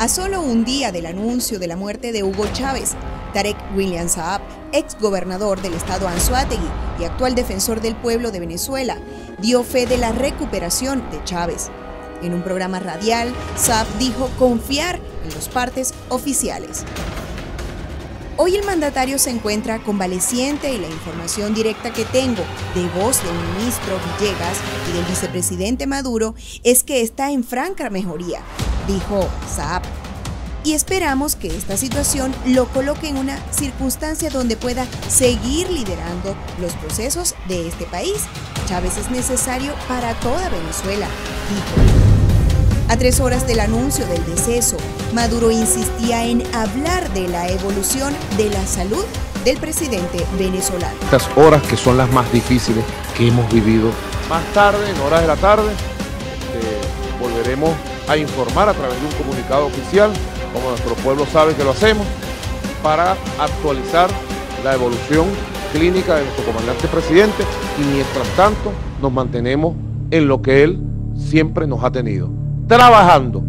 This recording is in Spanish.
A solo un día del anuncio de la muerte de Hugo Chávez, Tarek William Saab, ex gobernador del estado Anzuategui y actual defensor del pueblo de Venezuela, dio fe de la recuperación de Chávez. En un programa radial, Saab dijo confiar en los partes oficiales. Hoy el mandatario se encuentra convaleciente y la información directa que tengo de voz del ministro Villegas y del vicepresidente Maduro es que está en franca mejoría, dijo Saab. Y esperamos que esta situación lo coloque en una circunstancia donde pueda seguir liderando los procesos de este país. Chávez es necesario para toda Venezuela. A tres horas del anuncio del deceso, Maduro insistía en hablar de la evolución de la salud del presidente venezolano. Estas horas que son las más difíciles que hemos vivido. Más tarde, en horas de la tarde, eh, volveremos a informar a través de un comunicado oficial, como nuestro pueblo sabe que lo hacemos, para actualizar la evolución clínica de nuestro comandante presidente y mientras tanto nos mantenemos en lo que él siempre nos ha tenido trabajando